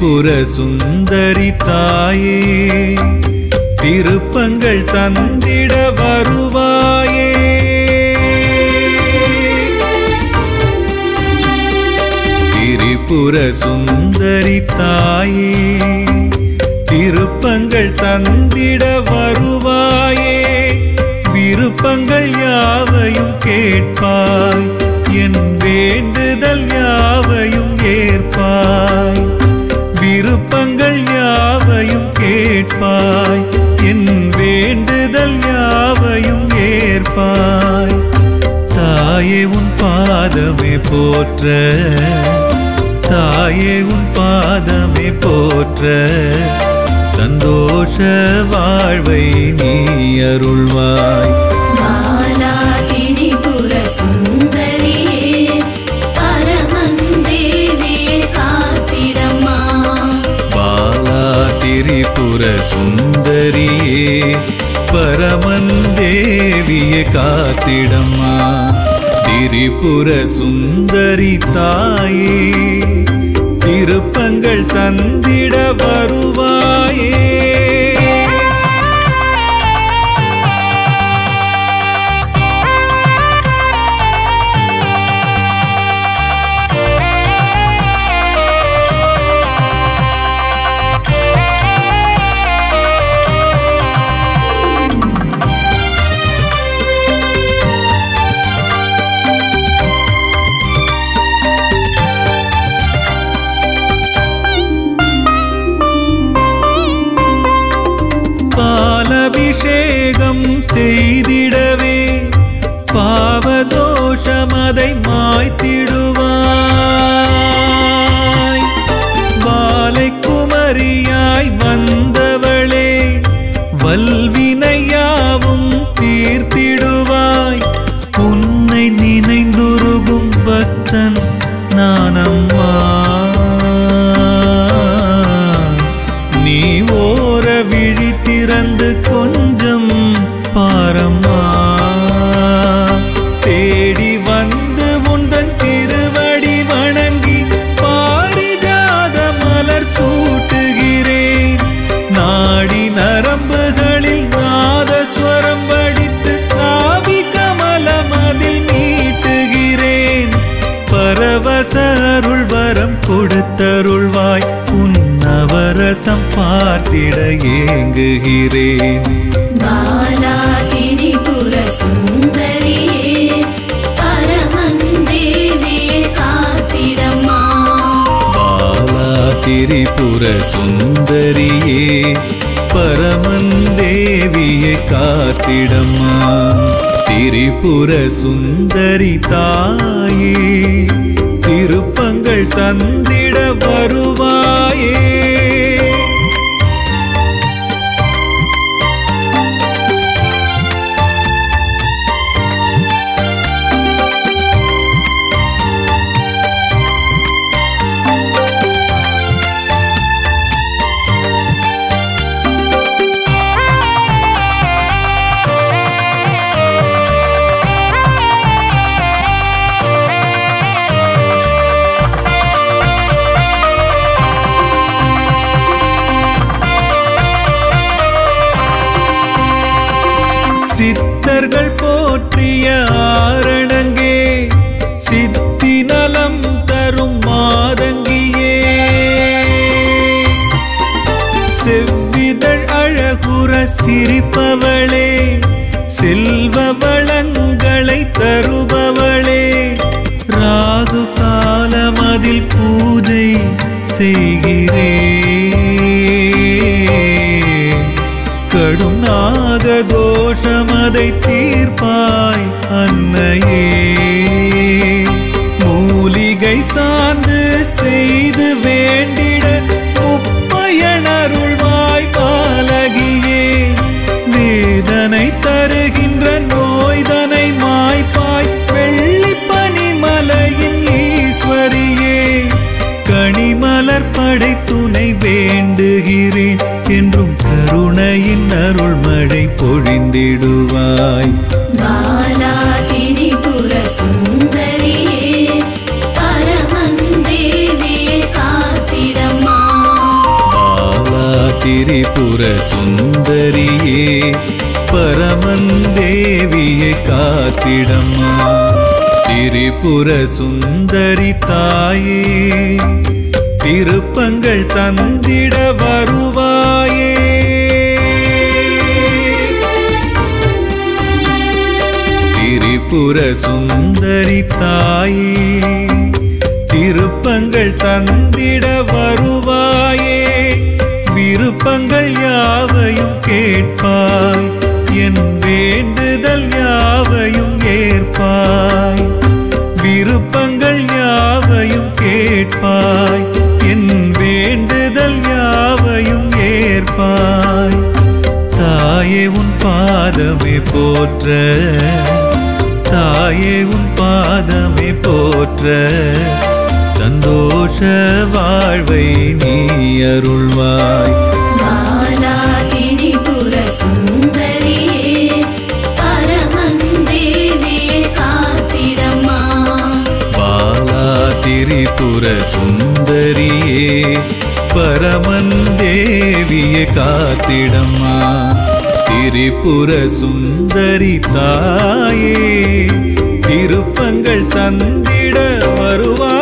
திரிபுர சுந்தரி தாயே திருப்பங்கள் தந்திட வருவாயே. திரிபுர சுந்தரி தாயே திருப்பங்கள் தந்திட வரு கேட்பாய். என் வேண்டுதல் யாவையும் ஏற்பாய். தாயே உன் பாதமே போற்ற. தாயே உன் பாதமே போற்ற. சந்தோஷ வாழ்வை நீ அருள்வாய். திரிபுர சுந்தரியே பரமன் தேவிய காத்திடம்மா. திரிபுர சுந்தரி தாயே திருப்பங்கள் தந்திட வருவாயே. பாவதோஷமதை பரவச அருள் வரம் கொடுத்தருள்வாய். உன் நவரசம் பார்த்திட ஏங்குகிறேன். திரிபுர சுந்தரியே பரமன் தேவியே காத்திடம்மா பாலா திரிபுர சுந்தரியே பரமன் தேவியை காத்திடம்மா திரிபுர சுந்தரி தாயே திருப்பங்கள் தந்திட வருவாயே. சிரிப்பவளே செல்வ வளங்களை தருபவளே. ராகு காலமதில் பூஜை செய்கிறே கடும் நாக நாகதோஷமதை தீர்ப்பாய் அன்னையே. மூலிகை சார்ந்து பொழிந்திடுவாய் பாலா திரிபுர சுந்தரியே பரமன் தேவியே காத்திடம்மா திரிபுர சுந்தரியே பரமன் தேவியை காத்திடம்மா திரிபுர சுந்தரி தாயே திருப்பங்கள் தந்திட திரிபுர சுந்தரி தாயே திருப்பங்கள் தந்திட வருவாயே. விருப்பங்கள் யாவையும் கேட்பாய் என் வேண்டுதல் யாவையும் ஏற்பாய். விருப்பங்கள் யாவையும் கேட்பாய் என் வேண்டுதல் யாவையும் ஏற்பாய். தாயே உன் பாதமே போற்ற தாயே உன் பாதமே போற்ற சந்தோஷ வாழ்வை நீ அருள்வாய். திரிபுர சுந்தரியே பரமன் தேவியே காத்திடம்மா. பாலா திரிபுர சுந்தரியே பரமன் தேவிய காத்திடம்மா. திரிபுர சுந்தரி தாயே திருப்பங்கள் தந்திட வருவா